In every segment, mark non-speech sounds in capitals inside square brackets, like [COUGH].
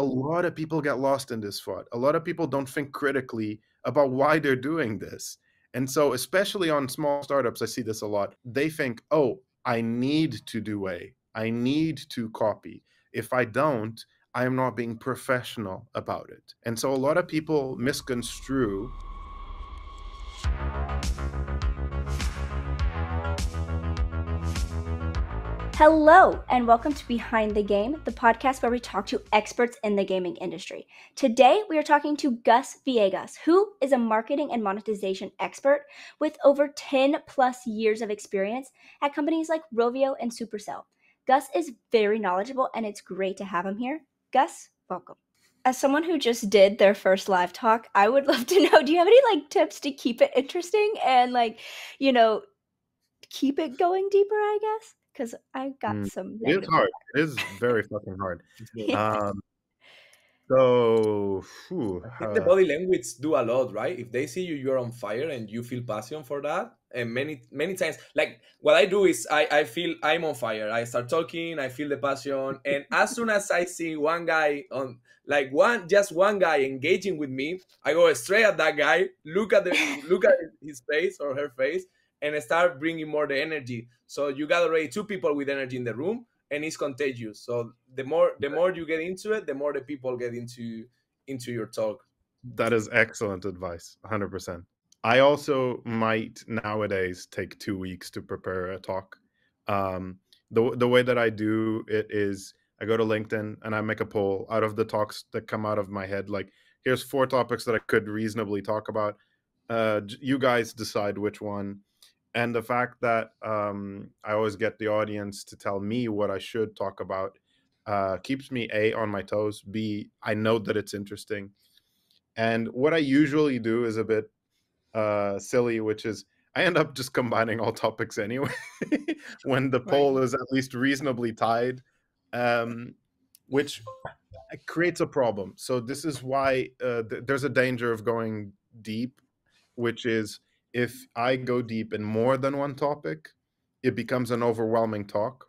a lot of people get lost in this thought. A lot of people don't think critically about why they're doing this. And so, especially on small startups, I see this a lot. They think, oh, I need to do A, I need to copy. If I don't, I am not being professional about it. And so, a lot of people misconstrue Hello, and welcome to Behind the Game, the podcast where we talk to experts in the gaming industry. Today, we are talking to Gus Viegas, who is a marketing and monetization expert with over 10 plus years of experience at companies like Rovio and Supercell. Gus is very knowledgeable, and it's great to have him here. Gus, welcome. As someone who just did their first live talk, I would [LAUGHS] love to know do you have any like tips to keep it interesting and like, you know, keep it going deeper, I guess? Because I got mm, some. It's hard. It is very fucking hard. [LAUGHS] um, so, whew, I think uh, the body language do a lot, right? If they see you, you're on fire, and you feel passion for that, and many many times, like what I do is I I feel I'm on fire. I start talking, I feel the passion, and as soon as I see one guy on like one just one guy engaging with me, I go straight at that guy, look at the look at [LAUGHS] his face or her face, and start bringing more the energy. So you got already two people with energy in the room, and it's contagious. So the more the more you get into it, the more the people get into into your talk. That is excellent advice, hundred percent. I also might nowadays take two weeks to prepare a talk. Um, the the way that I do it is I go to LinkedIn and I make a poll out of the talks that come out of my head. Like, here's four topics that I could reasonably talk about. Uh, you guys decide which one and the fact that um, I always get the audience to tell me what I should talk about uh, keeps me a on my toes. B I know that it's interesting, and what I usually do is a bit uh, silly, which is I end up just combining all topics anyway [LAUGHS] when the poll right. is at least reasonably tied, um, which creates a problem. So this is why uh, th- there's a danger of going deep, which is if I go deep in more than one topic, it becomes an overwhelming talk.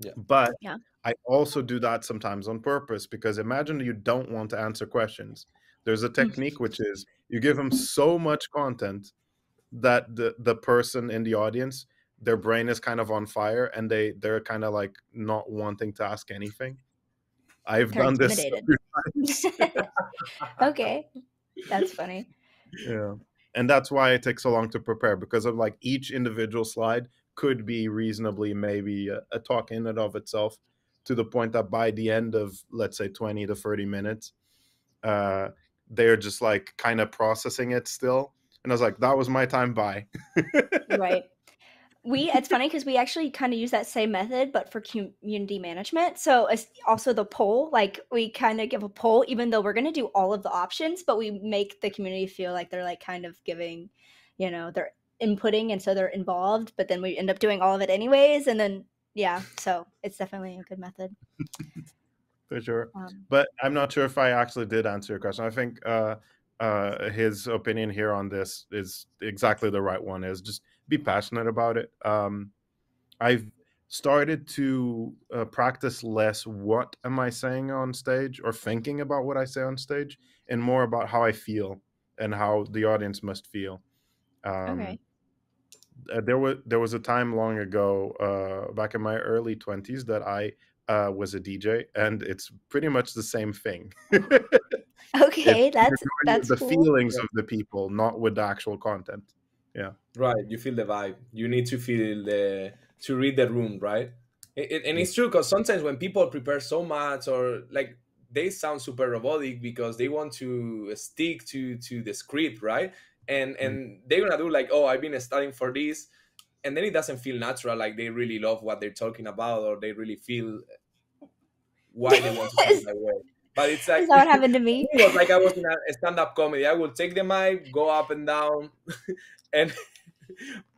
Yeah. But yeah. I also do that sometimes on purpose because imagine you don't want to answer questions. There's a mm-hmm. technique which is you give them so much content that the the person in the audience their brain is kind of on fire and they they're kind of like not wanting to ask anything. I've they're done this. [LAUGHS] [LAUGHS] okay, that's funny. Yeah and that's why it takes so long to prepare because of like each individual slide could be reasonably maybe a, a, talk in and of itself to the point that by the end of let's say 20 to 30 minutes uh they're just like kind of processing it still. And i was like that was my time. By right we it's funny because we actually kind of use that same method but for community management. So it's also the poll like we kind of give a poll even though we're going to do all of the options but we make the community feel like they're like kind of giving you know they're inputting and so they're involved but then we end up doing all of it anyways and then yeah so it's definitely a good method. For sure. Um, but i'm not sure if i actually did answer your question. I think uh uh his opinion here on this is exactly the right one is just be passionate about it. Um, I've started to uh, practice less what am I saying on stage or thinking about what I say on stage and more about how I feel and how the audience must feel. Um, okay. Uh, there was there was a time long ago, uh, back in my early twenties, that I uh, was a DJ, and it's pretty much the same thing. [LAUGHS] okay, that's that's the cool. feelings of the people, not with the actual content. Yeah. Right you feel the vibe. You need to feel the to read the room right? It, it, and it's true because sometimes when people prepare so much or like they sound super robotic because they want to stick to to the script right? And mm. and they're gonna do like oh i've been studying for this and then it doesn't feel natural like they really love what they're talking about or they really feel why they want to [LAUGHS] talk that way but it's like what happened to me. It was like I was in a stand-up comedy. I would take the mic, go up and down, [LAUGHS] and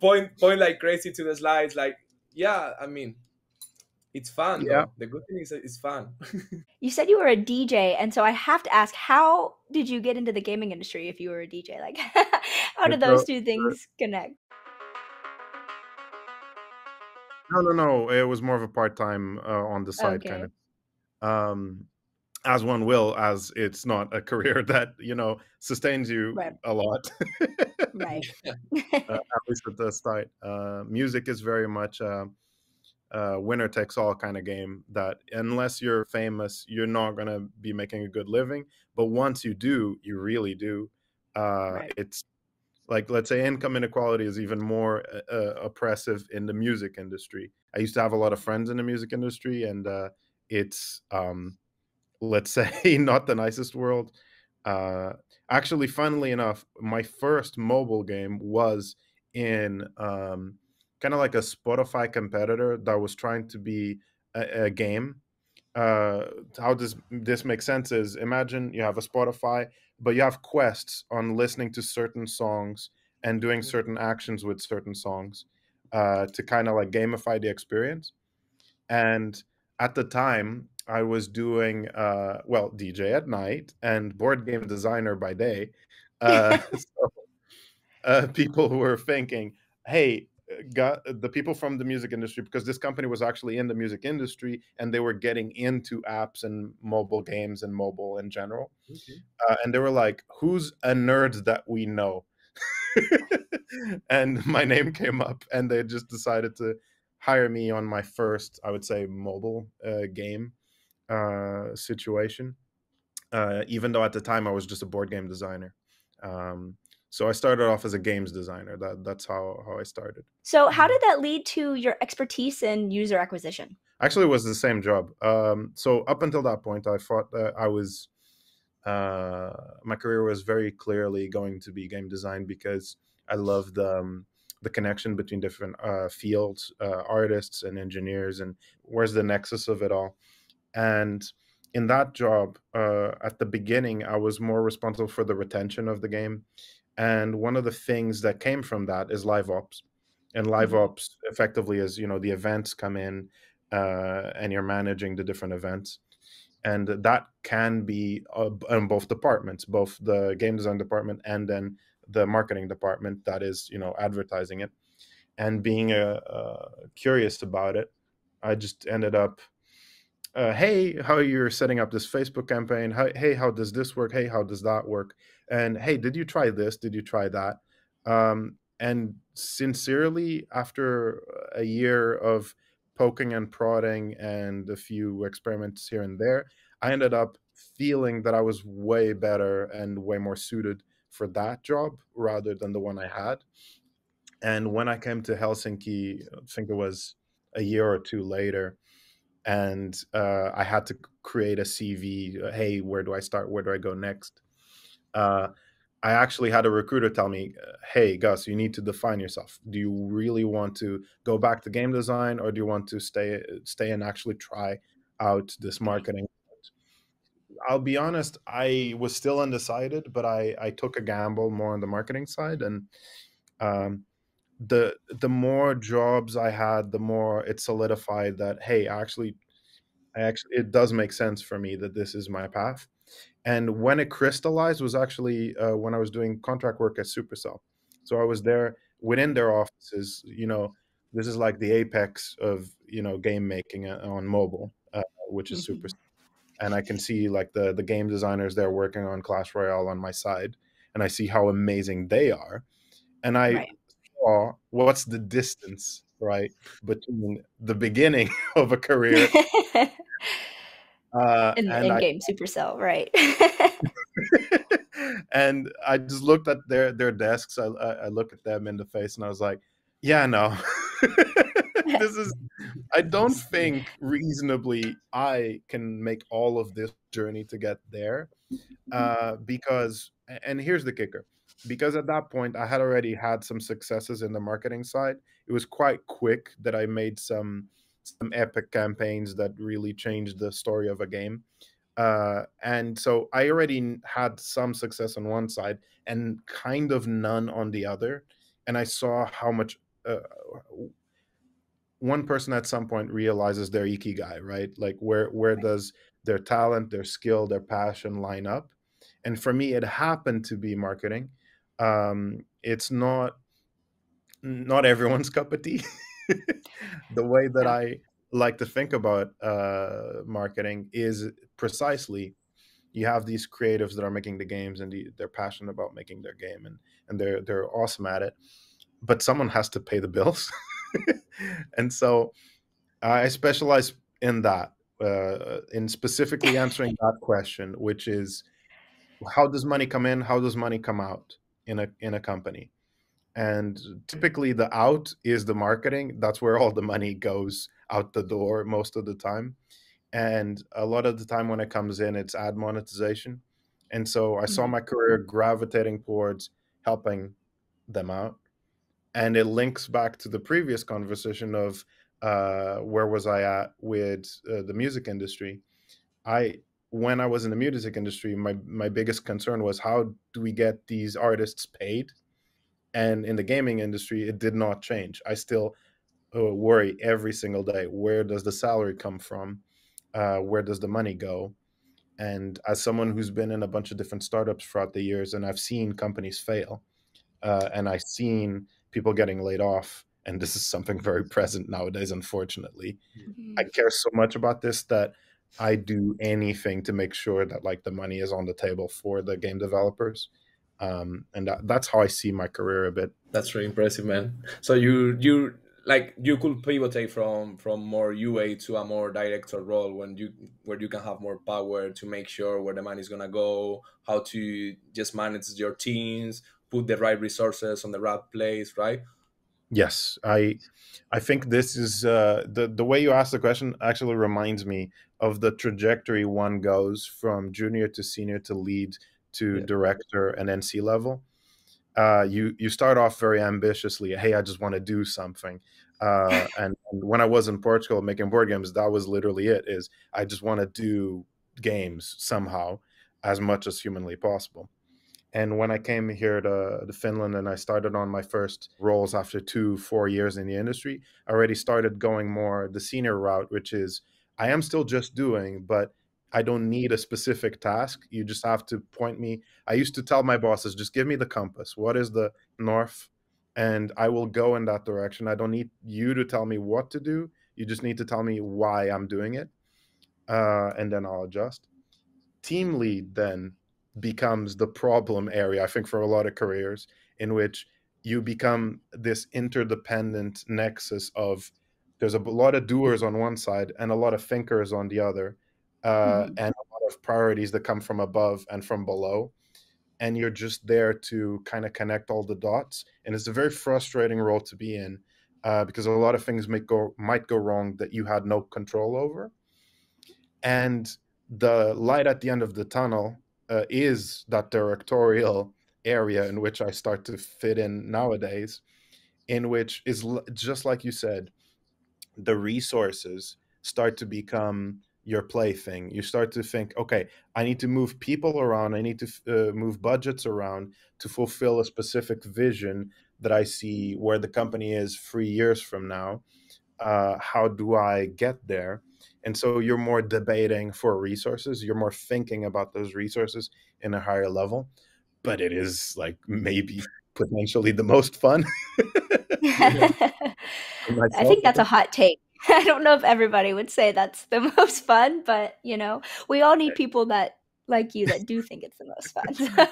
point point like crazy to the slides. Like, yeah, I mean, it's fun. Yeah. Though. The good thing is it's fun. [LAUGHS] you said you were a DJ, and so I have to ask, how did you get into the gaming industry if you were a DJ? Like, [LAUGHS] how did those two things connect? No, no, no. It was more of a part time uh, on the side okay. kind of. Um, as one will, as it's not a career [LAUGHS] that you know sustains you Right. a lot. Right. [LAUGHS] uh, at least at the start. Uh, music is very much a, a winner takes all kind of game. That unless you're famous, you're not gonna be making a good living. But once you do, you really do. Uh, Right. It's like let's say income inequality is even more uh, uh, oppressive in the music industry. I used to have a lot of friends in the music industry, and uh, it's um, let's say [LAUGHS] not the nicest world. Uh, actually, funnily enough, my first mobile game was in um, kind of like a Spotify competitor that was trying to be a, a game. Uh, how does this make sense? Is imagine you have a Spotify, but you have quests on listening to certain songs and doing certain actions with certain songs uh, to kind of like gamify the experience. And at the time, I was doing uh, well DJ at night and board game designer by day. [LAUGHS] Uh, [LAUGHS] so uh, people were thinking, "Hey, uh, got the people from the music industry because this company was actually in the music industry and they were getting into apps and mobile games and mobile in general." Okay. uh, and they were like, "Who's a nerd that we know?" [LAUGHS] and my name came up, and they just decided to hire me on my first, I would say, mobile uh, game uh, situation. Uh, even though at the time I was just a board game designer, um, so I started off as a games designer. That that's how how I started. so, how did that lead to your expertise in user acquisition? Actually, it was the same job. Um, so up until that point, I thought that I was uh, my career was very clearly going to be game design because I loved um, the connection between different uh, fields, uh, artists and engineers, and where's the nexus of it all. And in that job, uh, at the beginning, I was more responsible for the retention of the game. And one of the things that came from that is live ops. And live Mhm. ops effectively is, you know, the events come in uh, and you're managing the different events and that can be uh, in both departments both the game design department and then the marketing department that is you know advertising it and being uh, uh, curious about it i just ended up uh, hey how you're setting up this facebook campaign? How, hey how does this work? Hey how does that work? And hey did you try this? Did you try that? Um, and sincerely after a year of poking and prodding and a few experiments here and there i ended up feeling that i was way better and way more suited for that job rather than the one i had. And when i came to helsinki i think it was a year or two later and uh, I had to create a CV. uh, Hey, where do I start? Where do I go next? Uh, I actually had a recruiter tell me, uh, "Hey, Gus, you need to define yourself. Do you really want to go back to game design, or do you want to stay stay and actually try out this marketing?" I'll be honest, I was still undecided, but I I took a gamble more on the marketing side, and um, the the more jobs I had, the more it solidified that hey, actually I actually it does make sense for me that this is my path. And when it crystallized was actually uh, when I was doing contract work at Supercell. So I was there within their offices. You know, this is like the apex of you know game making uh, on mobile, uh, which is Mhm. Supercell. And I can see like the the game designers there working on Clash Royale on my side, and I see how amazing they are. And I Right. Saw what's the distance right between the beginning [LAUGHS] of a [LAUGHS] career uh, in and in I game Supercell, right? [LAUGHS] and I just looked at their their desks. I, I I look at them in the face, and I was like, "Yeah, no, this is. I don't think reasonably I can make all of this journey to get there, uh, because. And here's the kicker: because at that point I had already had some successes in the marketing side. It was quite quick that I made some some epic campaigns that really changed the story of a game uh, and so I already had some success on one side and kind of none on the other. And I saw how much uh, one person at some point realizes their ikigai, right? Like where where does their talent, their skill, their passion line up? And for me, it happened to be marketing. Um, it's not not everyone's [LAUGHS] cup of tea. the way that I like to think about uh, marketing is precisely you have these creatives that are making the games and the, they're passionate about making their game and and they're they're awesome at it but someone has to pay the bills. [LAUGHS] And so i specialize in that uh, in specifically answering [LAUGHS] that question which is how does money come in? How does money come out in a in a company. And typically the out is the marketing. That's where all the money goes out the door most of the time. And a lot of the time when it comes in it's ad monetization. And so i saw Mhm. my career gravitating towards helping them out. And it links back to the previous conversation of uh, where was i at with uh, the music industry. I when i was in the music industry my my biggest concern was how do we get these artists paid? And in the gaming industry it did not change. I still uh, worry every single day where does the salary come from? Uh, where does the money go? And as someone who's been in a bunch of different startups throughout the years and i've seen companies fail uh, and i've seen people getting laid off and this is something [LAUGHS] very present nowadays unfortunately. I care so much about this that i do anything to make sure that like the money is on the table for the game developers um, and that, that's how i see my career a bit That's really impressive, man. So you you like you could pivot from from more UA to a more director role when you where you can have more power to make sure where the money is gonna go, how to just manage your teams, put the right resources on the right place, right? Yes, I I think this is uh, the the way you ask the question actually reminds me of the trajectory one goes from junior to senior to lead to Yeah. director and NC level. Uh, you you start off very ambitiously. Hey, I just want to do something. Uh, [LAUGHS] and, and when I was in Portugal making board games, that was literally it. Is I just want to do games somehow as much as humanly possible. And when I came here to, to Finland and I started on my first roles after two, four years in the industry, I already started going more the senior route, which is I am still just doing, but I don't need a specific task. You just have to point me. I used to tell my bosses, just give me the compass. What is the north? And I will go in that direction. I don't need you to tell me what to do. You just need to tell me why I'm doing it. Uh, and then I'll adjust. Team lead then becomes the problem area, I think, for a lot of careers, in which you become this interdependent nexus of there's a lot of doers on one side and a lot of thinkers on the other, uh, Mhm. and a lot of priorities that come from above and from below. And you're just there to kind of connect all the dots. And it's a very frustrating role to be in uh, because a lot of things might go might go wrong that you had no control over. And the light at the end of the tunnel uh, is that directorial area in which I start to fit in nowadays, in which is l- just like you said, the resources start to become your plaything. You start to think, okay, I need to move people around, I need to uh, move budgets around to fulfill a specific vision that I see where the company is three years from now. Uh, how do I get there? And so you're more debating for resources, you're more thinking about those resources in a higher level. But it is like maybe potentially the most fun. [LAUGHS] [LAUGHS] I think that's a hot take. [LAUGHS] I don't know if everybody would say that's the [LAUGHS] most fun, but you know, we all need people that like you that do think it's the most fun.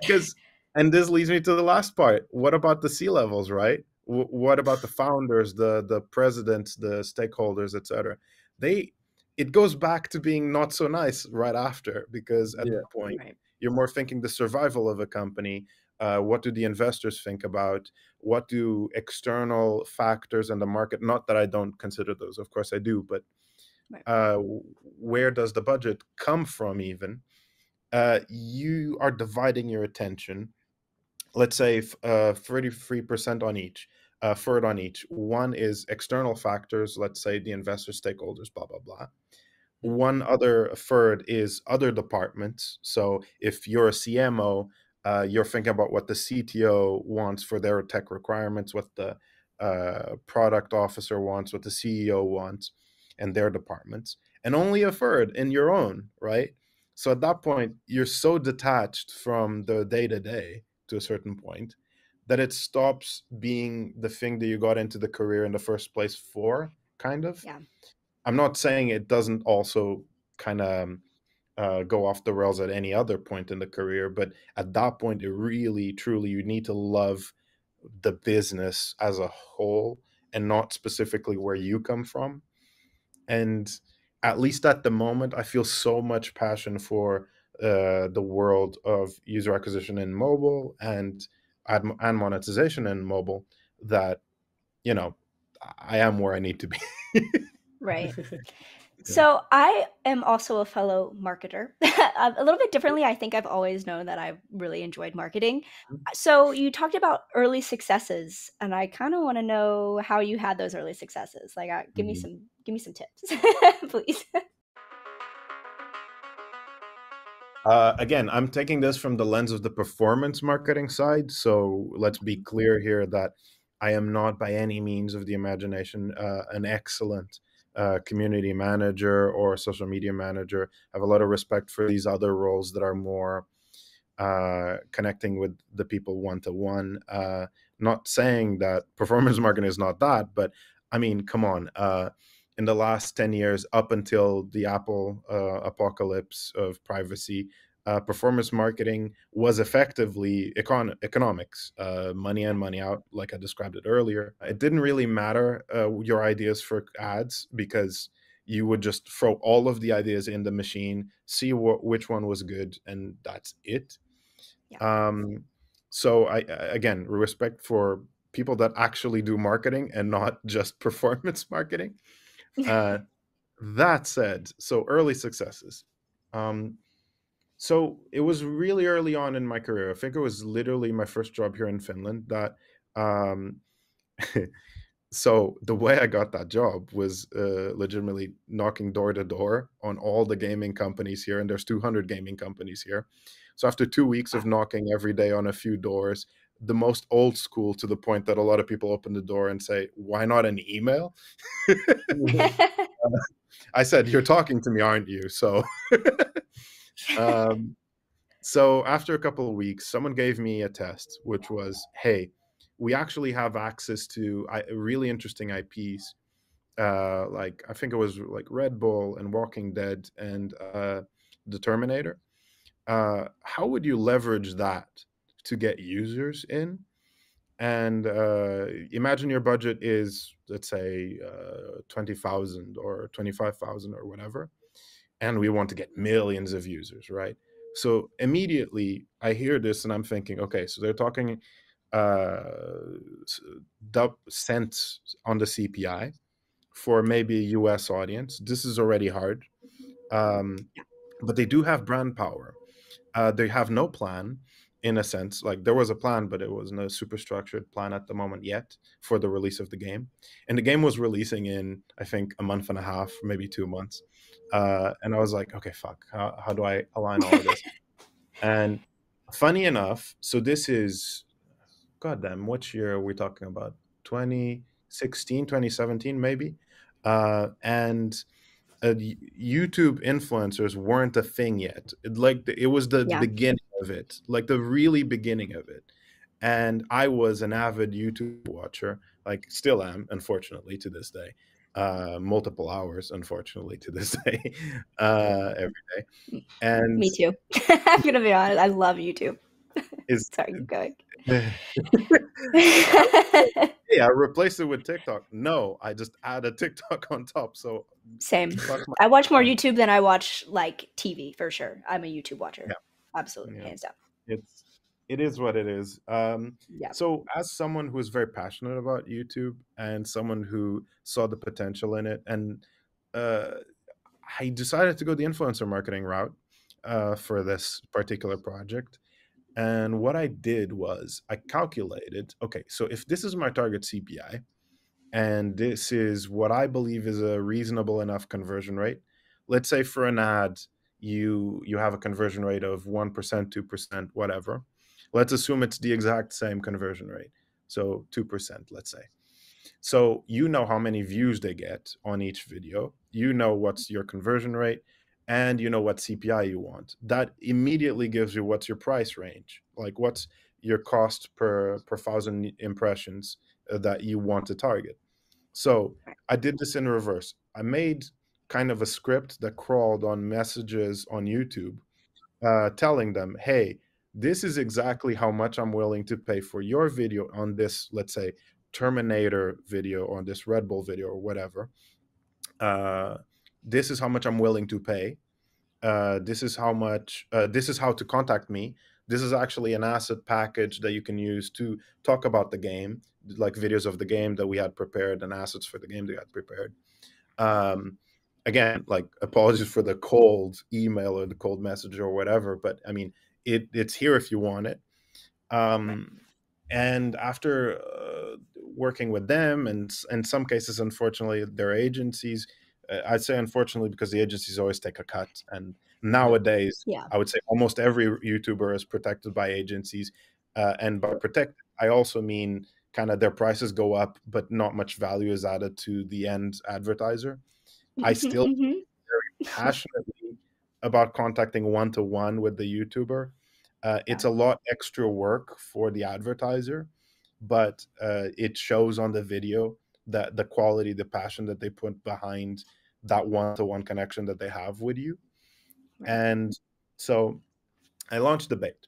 because and this leads me to the last part what about the C levels right w- what about the founders the the presidents the stakeholders etc they it goes back to being not so nice right after because at Yeah. that point right. you're more thinking the survival of a company uh, what do the investors think about? What do external factors in the market not that i don't consider those of course i do but uh, where does the budget come from even? Uh, you are dividing your attention let's say f- uh, 33% on each a third on each. One is external factors let's say the investor stakeholders blah blah blah. One other third is other departments. So if you're a cmo uh, you're thinking about what the cto wants for their tech requirements what the uh, product officer wants what the ceo wants and their departments and only a third in your own right so at that point you're so detached from the day to day to a certain point that it stops being the thing that you got into the career in the first place for kind of Yeah. i'm not saying it doesn't also kind of uh, go off the rails at any other point in the career. But at that point, it really, truly, you need to love the business as a whole and not specifically where you come from. And at least at the moment, I feel so much passion for uh, the world of user acquisition in mobile and and monetization in mobile that you know I am where I need to be. right. [LAUGHS] So I am also a fellow marketer. [LAUGHS] a little bit differently, I think I've always known that I've really enjoyed marketing. Mm. So you talked about early successes, and I kind of want to know how you had those early successes. Like, uh, give mm-hmm. me some, give me some tips, [LAUGHS] please. Uh, again, I'm taking this from the lens of the performance marketing side. So let's be clear here that I am not by any means of the imagination uh, an excellent community manager or social media manager. I have a lot of respect for these other roles that are more uh, connecting with the people one to one. Not saying that [LAUGHS] performance marketing is not that, but I mean, come on. Uh, in the last 10 years, up until the Apple uh, apocalypse of privacy, uh, performance marketing was effectively econ- economics, uh, money in, money out, like I described it earlier. It didn't really matter uh, your ideas for ads because you would just throw all of the ideas in the machine, see what which one was good, and that's it. Yeah. Um, so I again respect for people that actually do marketing and not [LAUGHS] just performance marketing. [LAUGHS] Uh, that said, so early successes. Um, so it was really early on in my career. I think it was literally my first job here in Finland that um [LAUGHS] so the way I got that job was uh, legitimately knocking door to door on all the gaming companies here and there's 200 gaming companies here. So after 2 weeks of knocking every day on a few doors, the most old school to the point that a lot of people open the door and say, "Why not an email?" [LAUGHS] [LAUGHS] uh, I said, "You're talking to me, aren't you?" So um, so after a couple of weeks, someone gave me a test, which was, "Hey, we actually have access to really interesting IPs, uh, like I think it was like Red Bull and Walking Dead and uh, the Terminator. Uh, how would you leverage that to get users in?" And uh, imagine your budget is, let's say, uh, twenty thousand or twenty-five thousand or whatever and we want to get millions of users, right? So immediately I hear this and I'm thinking, okay, so they're talking uh cents on the CPI for maybe a US audience. This is already hard. Um, but they do have brand power. Uh, they have no plan in a sense. Like there was a plan, but it was no super structured plan at the moment yet for the release of the game. And the game was releasing in, I think, a month and a half, maybe two months. Uh, and I was like, okay, fuck, how, how do I align all of this? [LAUGHS] and funny enough, so this is, goddamn, which year are we talking about? 2016, 2017, maybe? Uh, and uh, YouTube influencers weren't a thing yet. It, like it was the yeah. beginning of it, like the really beginning of it. And I was an avid YouTube watcher, like still am, unfortunately, to this day uh, multiple hours, unfortunately, to this [LAUGHS] day, uh, every day. And me too. [LAUGHS] I'm gonna be honest. I love YouTube. Is [LAUGHS] sorry, keep going. yeah, I replace it with TikTok. No, I just add a TikTok on top. So same. I watch more YouTube than I watch like TV for sure. I'm a YouTube watcher. Yeah. Absolutely, yeah. hands down. It's it is what it is. Um, yeah. So, as someone who is very passionate about YouTube and someone who saw the potential in it, and uh, I decided to go the influencer marketing route uh, for this particular project. And what I did was I calculated okay, so if this is my target CPI, and this is what I believe is a reasonable enough conversion rate, let's say for an ad, you you have a conversion rate of 1%, 2%, whatever Let's assume it's the exact same conversion rate. So 2%, let's say. So you know how many views they get on each video. You know what's your conversion rate and you know what CPI you want. That immediately gives you what's your price range. Like what's your cost per per thousand impressions uh, that you want to target. So I did this in reverse. I made kind of a script that crawled on messages on YouTube, uh, telling them, "Hey, this is exactly how much I'm willing to pay for your video on this, let's say, Terminator video or on this Red Bull video or whatever. Uh, this is how much I'm willing to pay. Uh, this is how much. Uh, this is how to contact me. This is actually an asset package that you can use to talk about the game, like videos of the game that we had prepared and assets for the game that we had prepared. Um, again, like apologies for the cold email or the cold message or whatever, but I mean, it it's here if you want it. Um, and after uh, working with them, and in some cases, unfortunately, their agencies, uh, I'd say unfortunately because the agencies always take a cut, and nowadays, Yeah. I would say almost every YouTuber is protected by agencies, uh, and by protect, I also mean kind of their prices go up, but not much value is added to the end advertiser. I still Mhm. passionately about contacting one to one with the YouTuber. Uh, it's a lot extra work for the advertiser, but uh, it shows on the video that the quality, the passion that they put behind that one to one connection that they have with you. Right. And so I launched Debate.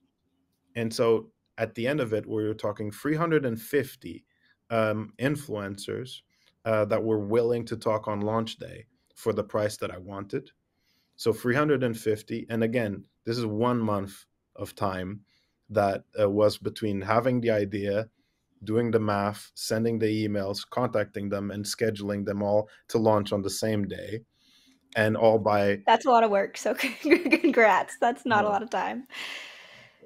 And so at the end of it, we were talking 350 um, influencers uh, that were willing to talk on launch day for the price that I wanted. So 350. And again, this is one month of time that uh, was between having the idea, doing the math, sending the emails, contacting them, and scheduling them all to launch on the same day. And all by That's a lot of work. So [LAUGHS] congrats. That's not a lot of time.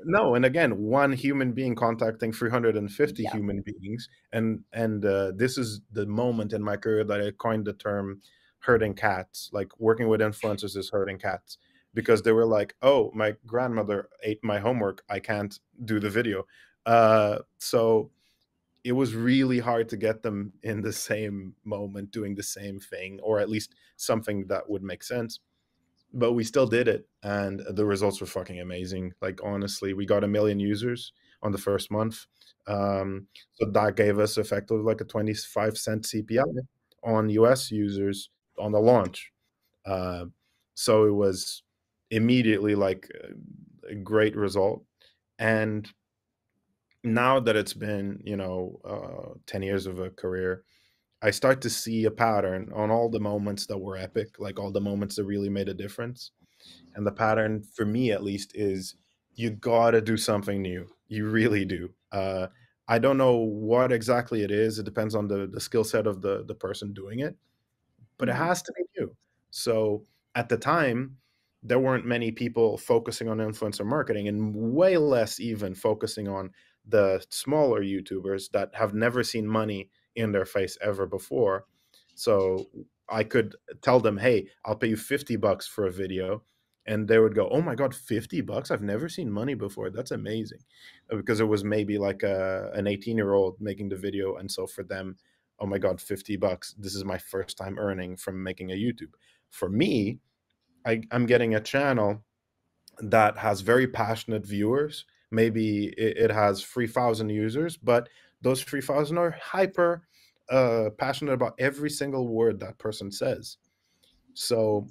no and again one human being contacting 350 Yeah. human beings and and uh, this is the moment in my career that i coined the term herding cats like working with influencers is herding cats because they were like oh my grandmother ate my homework i can't do the video. Uh, so it was really hard to get them in the same moment doing the same thing or at least something that would make sense but we still did it and the results were fucking amazing like honestly we got a million users on the first month um, so that gave us effectively like a 25 cent cpi on us users on the launch. Uh, so it was immediately like a- great result. And now that it's been you know uh, 10 years of a career i start to see a pattern on all the moments that were epic like all the moments that really made a difference. And the pattern for me at least is you gotta do something new. You really do. Uh, i don't know what exactly it is. It depends on the, the skill set of the, the person doing it but it Mhm. has to be new so at the time there weren't many people focusing on influencer marketing and way less even focusing on the smaller youtubers that have never seen money in their face ever before. So i could tell them hey i'll pay you 50 bucks for a video and they would go oh my god 50 bucks? I've never seen money before. That's amazing. Uh, because it was maybe like a, an 18 year old making the video and so for them oh my god 50 bucks this is my first time earning from making a youtube. For me I, i'm getting a channel that has very passionate viewers maybe it, it has 3000 users but those 3000 are hyper uh, passionate about every single word that person says. So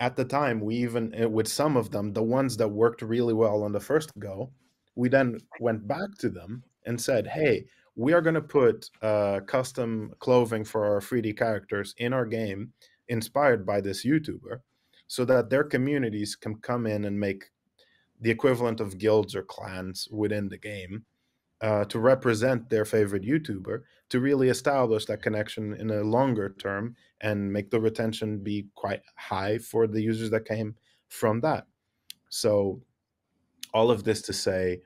at the time we even uh, with some of them the ones that worked really well on the first go we then went back to them and said hey we are going to put uh, custom clothing for our 3d characters in our game inspired by this youtuber so that their communities can come in and make the equivalent of guilds or clans within the game uh, to represent their favorite YouTuber to really establish that connection in a longer term and make the retention be quite high for the users that came from that. So, all of this to say,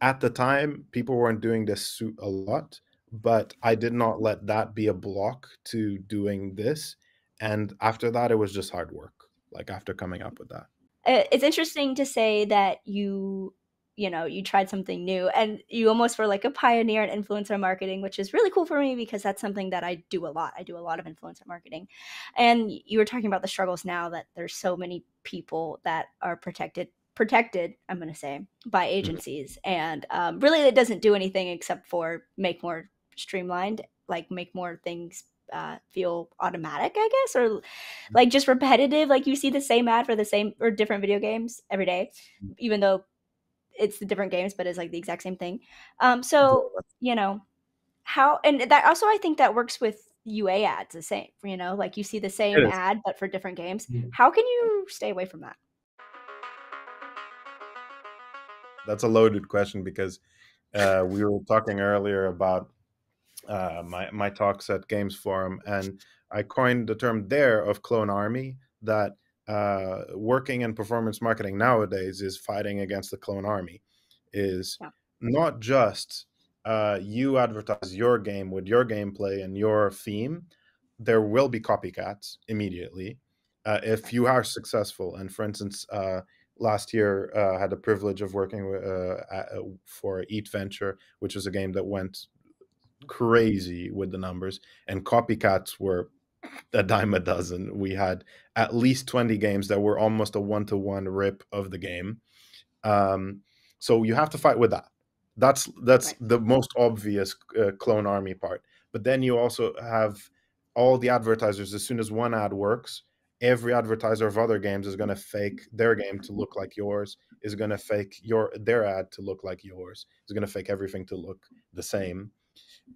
at the time, people weren't doing this su- a lot, but I did not let that be a block to doing this. And after that, it was just hard work, like after coming up with that. It's interesting to say that you, you know, you tried something new and you almost were like a pioneer in influencer marketing, which is really cool for me because that's something that I do a lot. I do a lot of influencer marketing. And you were talking about the struggles now that there's so many people that are protected protected i'm going to say by agencies and um, really it doesn't do anything except for make more streamlined like make more things uh, feel automatic, I guess, or like just repetitive. Like you see the same ad for the same or different video games every day, even though it's the different games, but it's like the exact same thing. Um, so you know how, and that also I think that works with UA ads the same. You know, like you see the same ad but for different games. How can you stay away from that? That's a loaded question because uh, we were talking earlier about uh, my my talks at Games Forum, and I coined the term there of clone army that uh, working in performance marketing nowadays is fighting against the clone army. Is Yeah. not just uh, you advertise your game with your gameplay and your theme. There will be copycats immediately uh, if you are successful. And for instance, uh, last year uh, had the privilege of working with, uh, at, uh, for Eatventure, which was a game that went crazy with the numbers, and copycats were a dime a dozen. We had at least 20 games that were almost a one to one rip of the game. Um, so you have to fight with that. That's that's Right. the most obvious uh, clone army part. But then you also have all the advertisers. As soon as one ad works, every advertiser of other games is going to fake their game to look like yours. Is going to fake your their ad to look like yours. Is going to fake everything to look the same.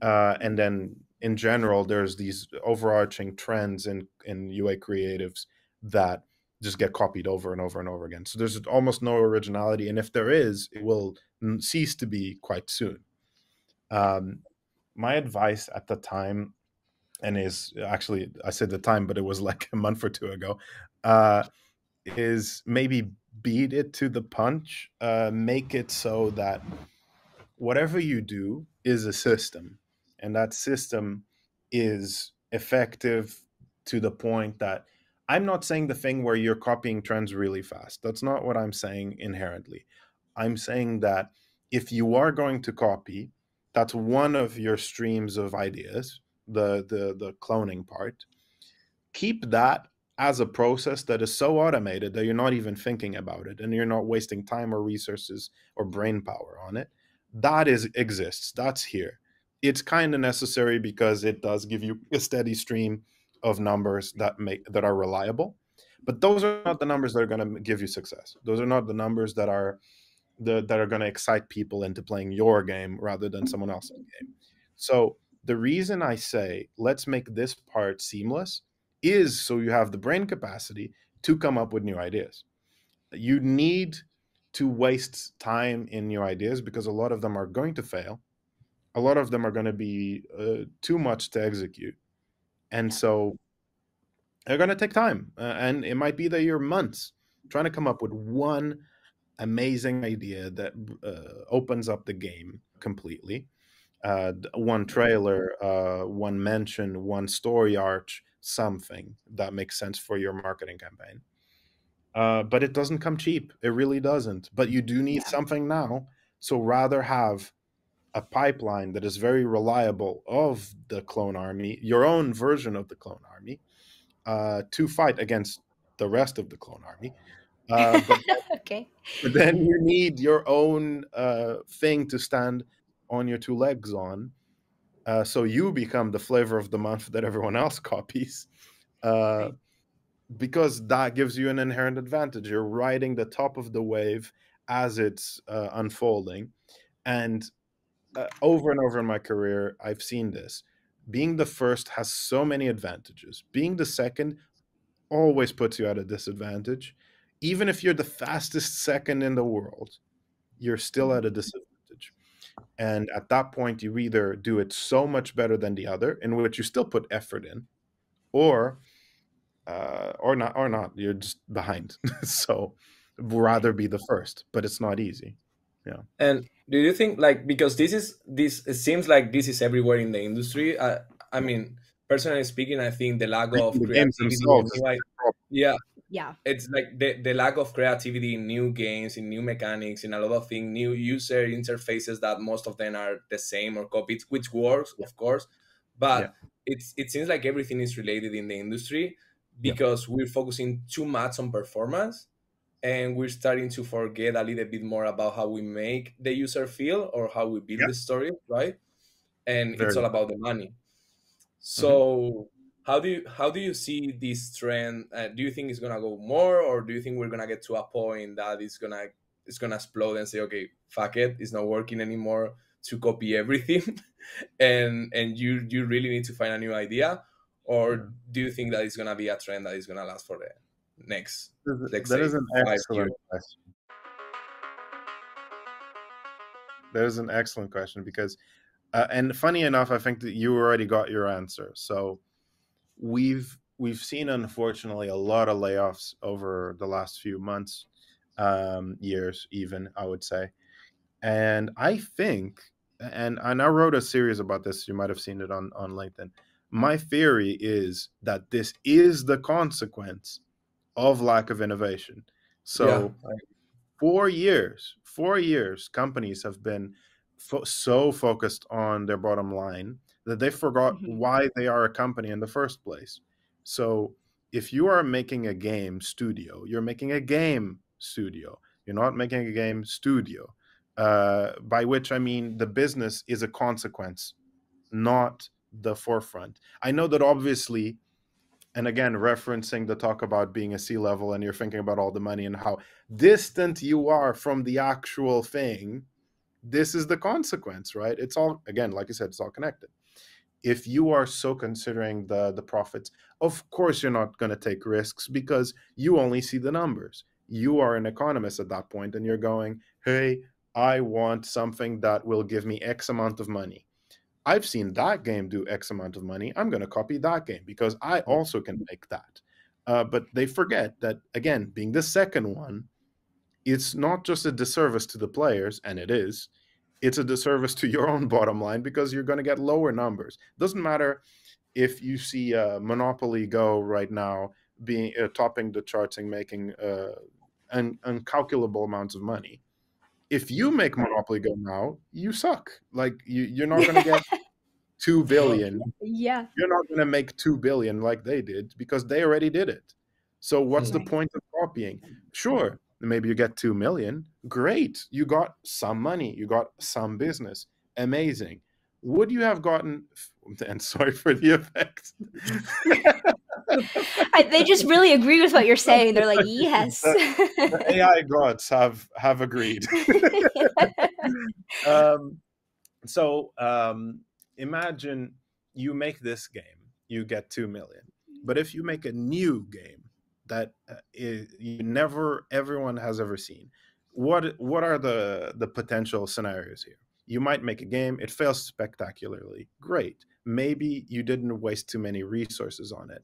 Uh, and then in general, there's these overarching trends in in UA creatives that just get copied over and over and over again. So there's almost no originality, and if there is, it will cease to be quite soon. Um, my advice at the time, and is actually I said the time, but it was like [LAUGHS] a month or two ago, uh, is maybe beat it to the punch. Uh, make it so that whatever you do is a system, and that system is effective to the point that I'm not saying the thing where you're copying trends really fast. That's not what I'm saying inherently. I'm saying that if you are going to copy, that's one of your streams of ideas, the the the cloning part. Keep that as a process that is so automated that you're not even thinking about it and you're not wasting time or resources or brain power on it. That is exists. That's here. It's kind of necessary because it does give you a steady stream of numbers that make that are reliable. But those are not the numbers that are going to give you success. Those are not the numbers that are the that are going to excite people into playing your game rather than someone else's game. So the reason I say let's make this part seamless is so you have the brain capacity to come up with new ideas. You need to waste time in new ideas because a lot of them are going to fail. A lot of them are going to be uh, too much to execute. And so they're going to take time. Uh, and it might be that you're months trying to come up with one amazing idea that uh, opens up the game completely. Uh, one trailer, uh, one mention, one story arch, something that makes sense for your marketing campaign. Uh, but it doesn't come cheap. It really doesn't. But you do need Yeah. something now. So rather have a pipeline that is very reliable of the clone army, your own version of the clone army, uh, to fight against the rest of the clone army. Uh, but [LAUGHS] okay. but then you need your own uh, thing to stand on your two legs on. Uh, so you become the flavor of the month that everyone else [LAUGHS] copies. Uh, Right. Because that gives you an inherent advantage. You're riding the top of the wave as it's uh, unfolding. And uh, over and over in my career, I've seen this. Being the first has so many advantages. Being the second always puts you at a disadvantage. Even if you're the fastest second in the world, you're still at a disadvantage. And at that point, you either do it so much better than the other, in which you still put effort in, or uh, or not, or not. You're just behind. [LAUGHS] so rather be the first, but it's not easy. Yeah. And do you think like because this is this it seems like this is everywhere in the industry? I I mean, personally speaking, I think the lack of the games creativity, themselves and is i- yeah, Yeah. it's like the, the lack of creativity in new games, in new mechanics, in a lot of things, new user interfaces that most of them are the same or copied, which works, Yeah. of course. But Yeah. it's it seems like everything is related in the industry Yeah. because we're focusing too much on performance and we're starting to forget a little bit more about how we make the user feel or how we build Yeah. the story, right? And Very it's all about the money. So mm-hmm. How do you how do you see this trend? Uh, do you think it's gonna go more, or do you think we're gonna get to a point that it's gonna it's gonna explode and say, okay, fuck it, it's not working anymore to copy everything, [LAUGHS] and and you you really need to find a new idea, or do you think that it's gonna be a trend that is gonna last for the next? That say, an excellent question. That is an excellent question because, uh, and funny enough, I think that you already got your answer. So, we've we've seen unfortunately a lot of layoffs over the last few months, um, years even I would say, and I think, and and I wrote a series about this. You might have seen it on on LinkedIn. My theory is that this is the consequence of lack of innovation. So. Yeah four years, four years, companies have been fo- so focused on their bottom line that they forgot mm-hmm. why they are a company in the first place. So if you are making a game studio, you're making a game studio. You're not making a game studio. Uh, by which I mean the business is a consequence, not the forefront. I know that obviously and again referencing the talk about being a C level and you're thinking about all the money and how distant you are from the actual thing this is the consequence right it's all again like i said it's all connected if you are so considering the the profits of course you're not going to take risks because you only see the numbers you are an economist at that point and you're going hey i want something that will give me x amount of money I've seen that game do X amount of money. I'm going to copy that game because I also can make that. Uh, but they forget that, again, being the second one, it's not just a disservice to the players, and it is, it's a disservice to your own [LAUGHS] bottom line because you're going to get lower numbers. Doesn't matter if you see uh, Monopoly Go right now being uh, topping the charts and making uh, un- uncalculable amounts of money if you make Monopoly Go now, you suck. Like you, you're not going to get [LAUGHS] two billion. Yeah, you're not going to make two billion like they did because they already did it. So what's right. the point of copying? Sure, maybe you get two million. Great, you got some money, you got some business. Amazing. Would you have gotten? And [LAUGHS] sorry for the effect. I, they just really agree with what you're saying. They're like, [LAUGHS] yes. the, the AI gods have have agreed. [LAUGHS] um, so um, imagine you make this game, you get two million. But if you make a new game that uh, you never everyone has ever seen, what what are the the potential scenarios here? You might make a game, it fails spectacularly. Great. Maybe you didn't waste too many resources on it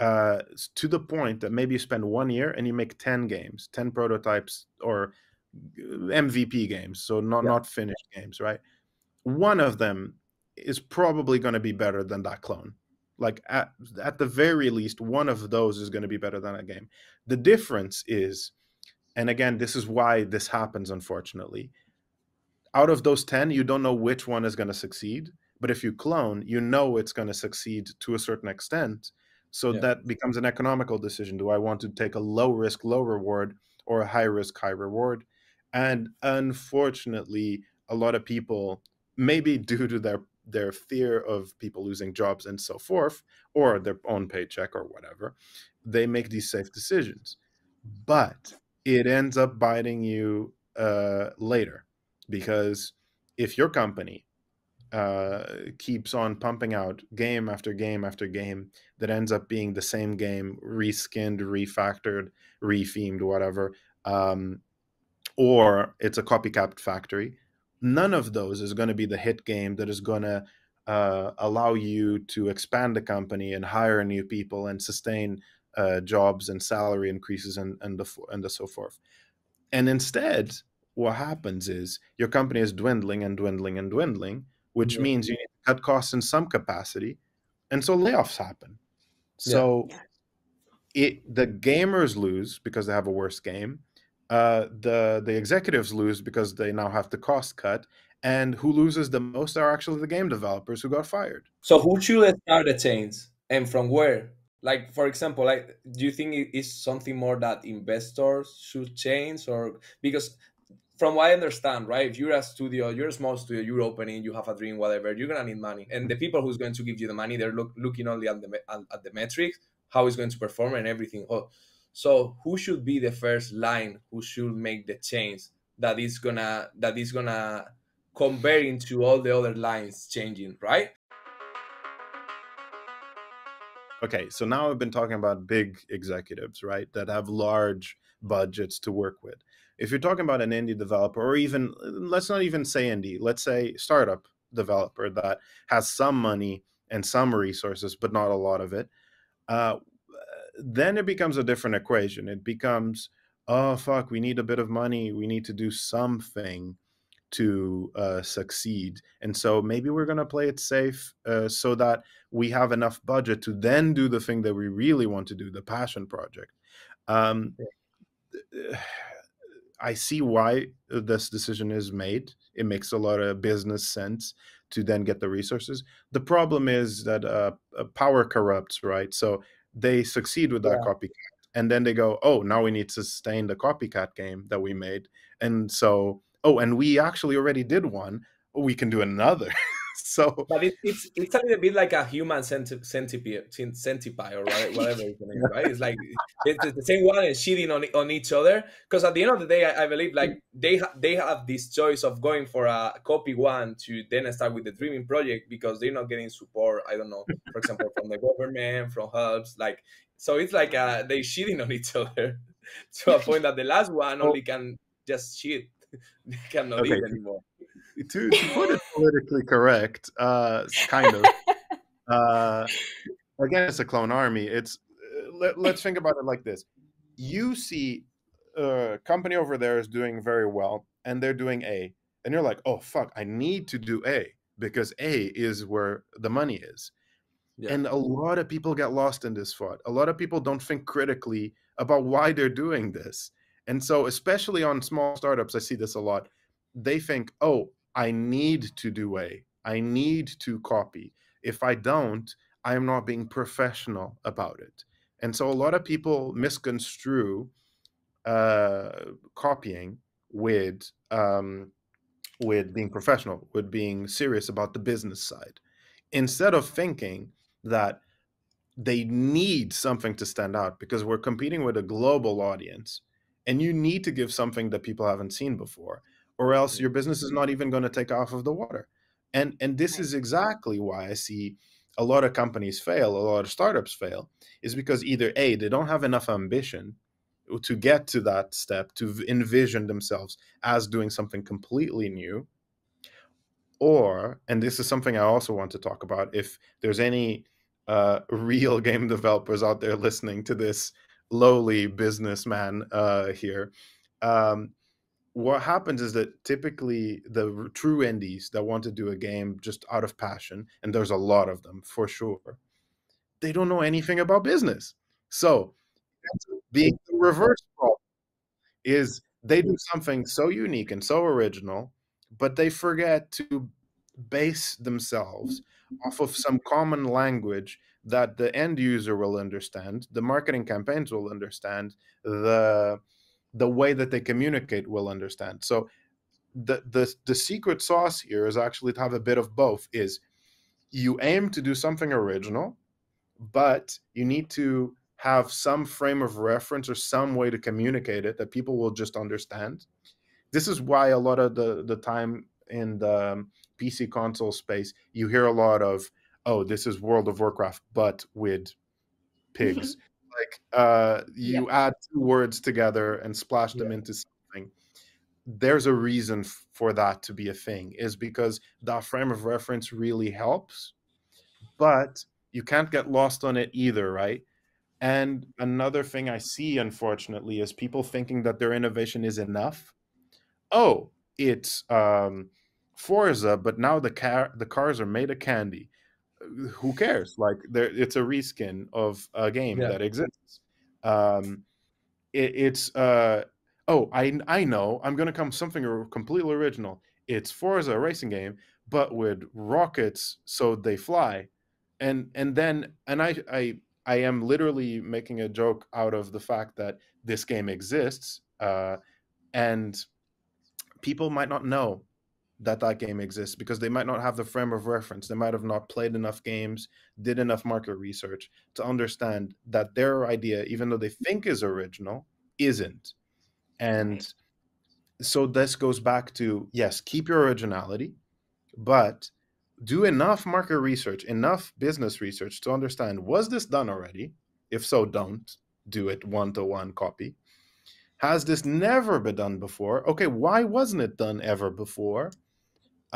uh, to the point that maybe you spend one year and you make 10 games 10 prototypes or mvp games so not yeah. not finished games right one of them is probably going to be better than that clone like at, at the very least one of those is going to be better than a game the difference is and again this is why this happens unfortunately out of those 10 you don't know which one is going to succeed but if you clone you know it's going to succeed to a certain extent so yeah. that becomes an economical decision. Do I want to take a low risk, low reward or a high risk, high reward? And unfortunately, a lot of people, maybe [LAUGHS] due to their their fear of people losing jobs and so forth, or their own paycheck or whatever, they make these safe decisions. But it ends up biting you uh, later because if your company uh, keeps on pumping out game after game after game that ends up being the same game, reskinned, refactored, rethemed, whatever, um, or it's a copycat factory. None of those is going to be the hit game that is going to uh, allow you to expand the company and hire new people and sustain uh, jobs and salary increases and and the and the so forth. And instead, what happens is your company is dwindling and dwindling and dwindling which means you need to cut costs in some capacity. And so layoffs happen. So yeah. it the gamers lose because they have a worse game. Uh, the the executives lose because they now have to cost cut. And who loses the most are actually the game developers who got fired. So who should start the chains and from where? Like for example, like do you think it is something more that investors should change or because from what I understand, right? If you're a studio, you're a small studio, you're opening, you have a dream, whatever, you're gonna need money, and the people who's going to give you the money, they're look, looking only at the at the metrics, how it's going to perform, and everything. Oh, so who should be the first line? Who should make the change that is gonna that is gonna convert into all the other lines changing, right? Okay, so now I've been talking about big executives, right, that have large budgets to work with. If you're talking about an indie developer, or even let's not even say indie, let's say startup developer that has some money and some resources, but not a lot of it, uh, then it becomes a different equation. It becomes, oh fuck, we need a bit of money, we need to do something to uh, succeed. And so maybe we're going to play it safe uh, so that we have enough budget to then do the thing that we really want to do, the passion project. Um, I see why this decision is made. It makes a lot of business sense to then get the resources. The problem is that uh, uh power corrupts, right? So they succeed with that yeah. copycat, and then they go, "Oh, now we need to sustain the copycat game that we made," and so oh, and we actually already did one. We can do another. [LAUGHS] [LAUGHS] so, but it, it's it's a little bit like a human centipede, centipede or whatever it's name, [LAUGHS] right? It's like it's the same one and cheating on on each other. Because at the end of the day, I, I believe like they ha- they have this choice of going for a copy one to then start with the dreaming project because they're not getting support. I don't know, for example, from the government, from hubs, like so. It's like uh, they cheating on each other [LAUGHS] to a point that the last one only can just cheat they cannot okay. eat anymore. To, to put it politically correct, uh, kind of. [LAUGHS] uh, again, it's a clone army. It's uh, let, let's think about it like this: you see a company over there is doing very well, and they're doing A, and you're like, oh fuck, I need to do A because A is where the money is. Yeah. And a lot of people get lost in this thought. A lot of people don't think critically about why they're doing this. And so, especially on small startups, I see this a lot. They think, oh, I need to do A, I need to copy. If I don't, I am not being professional about it. And so, a lot of people misconstrue uh, copying with um, with being professional, with being serious about the business side, instead of thinking that they need something to stand out because we're competing with a global audience and you need to give something that people haven't seen before or else your business is not even going to take off of the water and and this is exactly why i see a lot of companies fail a lot of startups fail is because either a they don't have enough ambition to get to that step to envision themselves as doing something completely new or and this is something i also want to talk about if there's any uh, [LAUGHS] real game developers out there listening to this lowly businessman uh, here. Um, what happens is that typically the true indies that want to do a game just out of passion, and there's a lot of them for sure, they don't know anything about business. So being the reverse problem is they do something so unique and so original, but they forget to base themselves off of some common language that the end user will understand, the marketing campaigns will understand, the the way that they communicate will understand. So the the the secret sauce here is actually to have a bit of both is you aim to do something original, but you need to have some frame of reference or some way to communicate it that people will just understand. This is why a lot of the the time in the um, PC console space, you hear a lot of, oh, this is World of Warcraft, but with mm-hmm. pigs. Like uh, you add two words together and splash them into something. There's a reason for that to be a thing, is because that frame of reference really helps, but you can't get lost on it either, right? And another thing I see, unfortunately, is people thinking that their innovation is enough. Oh, it's um, Forza, but now the car the cars are made of candy. Who cares? Like there, it's a reskin of a game yeah. that exists. Um, it, it's uh, oh, I I know. I'm gonna come something completely original. It's Forza a racing game, but with rockets so they fly, and and then and I I I am literally making a joke out of the fact that this game exists, uh, and people might not know that that game exists because they might not have the frame of reference. They might have not played enough games, did enough market research to understand that their idea, even though they think is original, isn't. And right. so this goes back to yes, keep your originality, but do enough market research, enough business research to understand was this done already? If so, don't do it one to one copy. Has this never been done before? Okay, why wasn't it done ever before?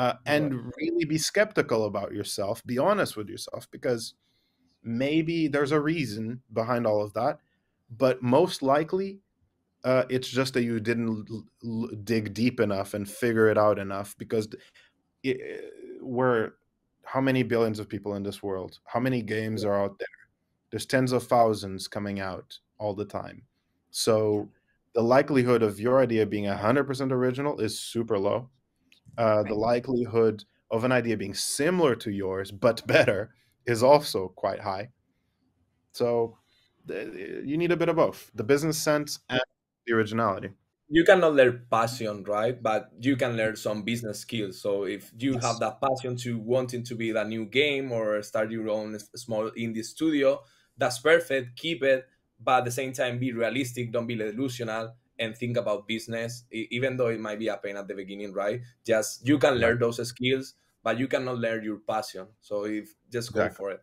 Uh, and really be skeptical about yourself. Be honest with yourself because maybe there's a reason behind all of that, but most likely uh, it's just that you didn't l- l- dig deep enough and figure it out enough because it, we're how many billions of people in this world? How many games are out there? There's tens of thousands coming out all the time. So the likelihood of your idea being 100% original is super low. Uh, right. The likelihood of an idea being similar to yours but [LAUGHS] better is also quite high. So you need a bit of both the business sense and the originality you cannot learn passion right but you can learn some business skills so if you yes. have that passion to wanting to build a new game or start your own small indie studio that's perfect keep it but at the same time be realistic don't be delusional and think about business even though it might be a pain at the beginning right? Just you can learn those skills but you cannot learn your passion. So if just go exactly. for it.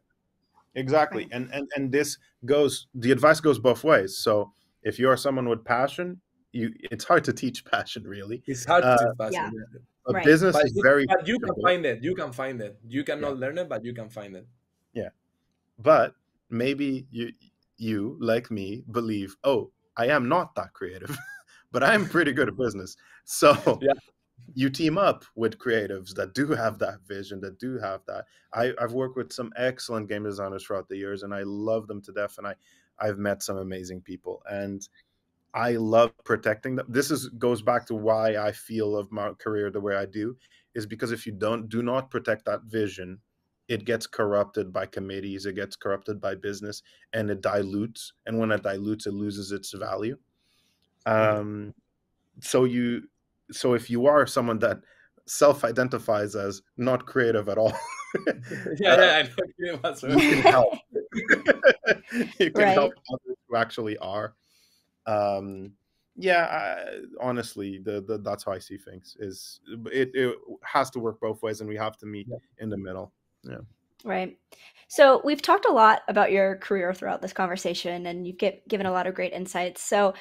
Exactly. And, and and this goes the advice goes both ways. So if you are someone with passion you it's hard to teach [LAUGHS] passion really. It's hard to uh, teach passion yeah. But right. business but is you, very but you can find it you can find it. You cannot yeah. learn it but you can find it. Yeah. But maybe you you like me believe oh i am not that creative [LAUGHS] but i'm pretty good at business so [LAUGHS] yeah. you team up with creatives that do have that vision that do have that I, i've worked with some excellent game designers throughout the years and i love them to death and i i've met some amazing people and I love protecting them. This is goes back to why I feel of my career the way I do, is because if you don't do not protect that vision, it gets corrupted by committees, it gets corrupted by business, and it dilutes. And when it dilutes, it loses its value. Mm-hmm. Um, so you, so if you are someone that self-identifies as not creative at all, [LAUGHS] [LAUGHS] yeah, uh, yeah, I know. [LAUGHS] you can help. you can right. help others who actually are um yeah I, honestly the, the that's how i see things is it, it has to work both ways and we have to meet yeah. in the middle yeah right so we've talked a lot about your career throughout this conversation and you've get, given a lot of great insights so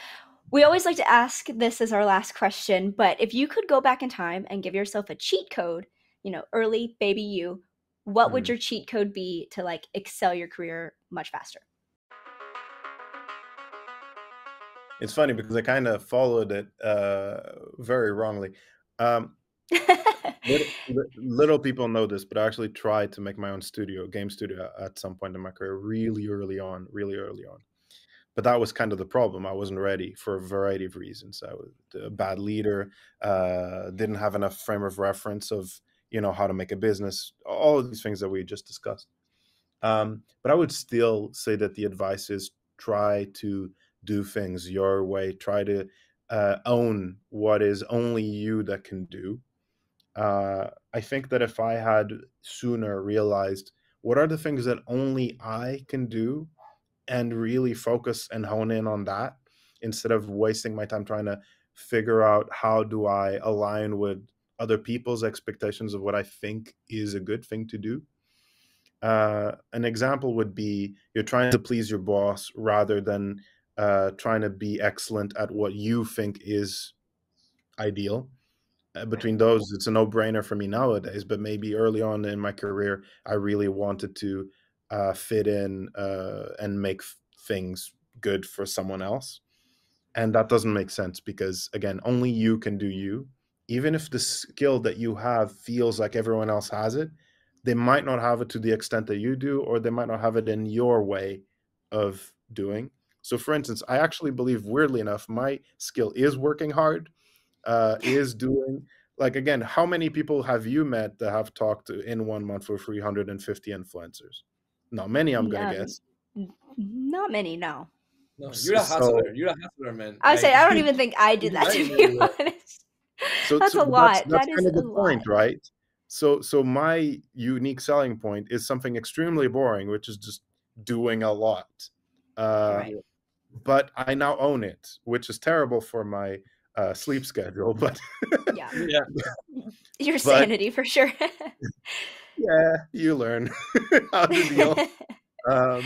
we always like to ask this as our last question but if you could go back in time and give yourself a cheat code you know early baby you what mm. would your cheat code be to like excel your career much faster It's funny because I kind of followed it uh, very wrongly. Um, little, little, people know this, but I actually tried to make my own studio, game studio, at some point in my career, really early on, really early on. But that was kind of the problem. I wasn't ready for a variety of reasons. I was a bad leader, uh, didn't have enough frame of reference of you know how to make a business, all of these things that we just discussed. Um, but I would still say that the advice is try to do things your way try to uh, own what is only you that can do uh, i think that if i had sooner realized what are the things that only i can do and really focus and hone in on that instead of wasting my time trying to figure out how do i align with other people's expectations of what i think is a good thing to do uh, an example would be you're trying to please your boss rather than uh, trying to be excellent at what you think is ideal. Uh, between those, it's a no brainer for me nowadays. But maybe early on in my career, I really wanted to uh, fit in uh, and make f- things good for someone else. And that doesn't make sense because, again, only you can do you. Even if the skill that you have feels like everyone else has it, they might not have it to the extent that you do, or they might not have it in your way of doing. So, for instance, I actually believe, weirdly enough, my skill is working hard, uh, is doing like again. How many people have you met that have talked in one month for 350 influencers? Not many, I'm gonna guess. Not many, no. No, you're a hustler. So, you're a hustler, man. I would say I don't even think I do [LAUGHS] that to be honest. So That's so a lot. That's, that's That kind is of the a point, lot. right? So so my unique selling point is something extremely boring, which is just doing a lot. Uh, Right. But I now own it, which is terrible for my uh, sleep schedule. [LAUGHS] But Yeah. Yeah. [LAUGHS] Your But- sanity for sure. [LAUGHS] yeah, you learn how to deal. um,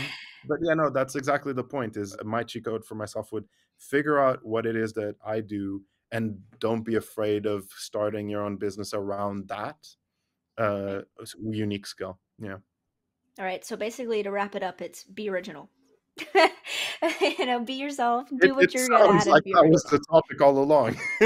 but yeah, no, that's exactly the point. Is my cheat code for myself would figure out what it is that I do, and don't be afraid of starting your own business around that uh, unique skill. Yeah, All right. So basically, to wrap it up, it's be original. [LAUGHS] you know, be yourself. Do it, what it you're good at. sounds and like be that was the topic all along. [LAUGHS]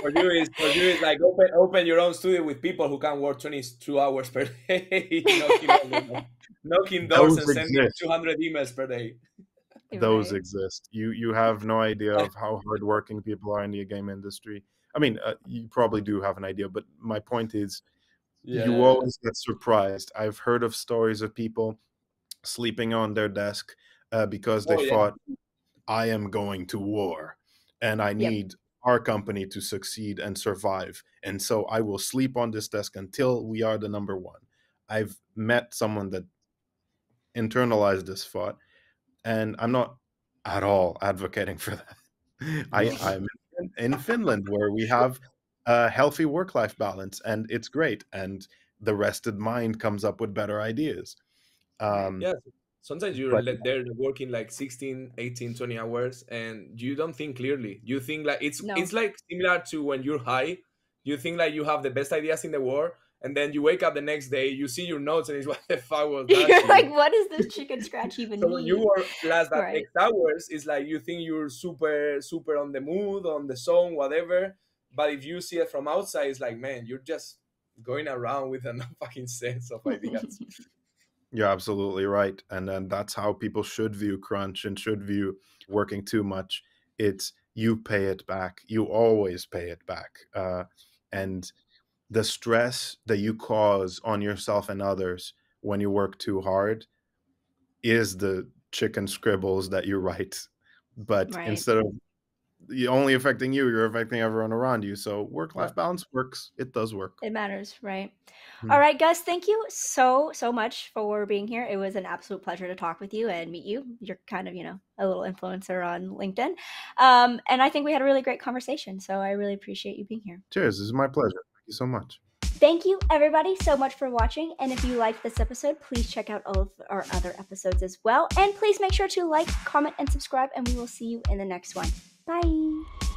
For you is for you is like open open your own studio with people who can work twenty two hours per day, [LAUGHS] knocking, on the- knocking doors Those and sending two hundred emails per day. Those Right. exist. You you have no idea of how hardworking people are in the game industry. I mean, uh, you probably do have an idea, but my point is, you always get surprised. I've heard of stories of people sleeping on their desk uh, because they Oh, yeah. thought, I am going to war and I Yep. need our company to succeed and survive. And so I will sleep on this desk until we are the number one. I've met someone that internalized this thought, and I'm not at all advocating [LAUGHS] for that. I, I'm in, in Finland where we have a healthy work life balance and it's great. And the rested mind comes up with better ideas. Um, Yeah. Sometimes you're But- like there working like 16, 18, 20 hours and you don't think clearly. You think like it's No. it's like similar to when you're high. You think like you have the best ideas in the world and then you wake up the next day, you see your notes and it's [LAUGHS] what the fuck was [LAUGHS] that? You're like, what does this chicken [LAUGHS] scratch even so mean? when you work last that Right. X hours, it's like you think you're super, super on the mood, on the zone, whatever. But if you see it from outside, it's like, man, you're just going around with a no fucking sense of ideas. You're absolutely right. And then that's how people should view crunch and should view working too much. It's you pay it back. You always pay it back. Uh, and the stress that you cause on yourself and others when you work too hard is the chicken scribbles that you [LAUGHS] write. But Right. instead of only affecting you, you're affecting everyone around you. So work life balance works. It does work. It matters, right? Hmm. All right, Gus, thank you so, so much for being here. It was an absolute pleasure to talk with you and meet you. You're kind of, you know, a little influencer on LinkedIn. Um, and I think we had a really great conversation. So I really appreciate you being here. Cheers. This is my pleasure. Thank you so much. Thank you, everybody, so much for watching. And if you liked this episode, please check out all of our other episodes as well. And please make sure to like, comment, and subscribe. And we will see you in the next one. Bye.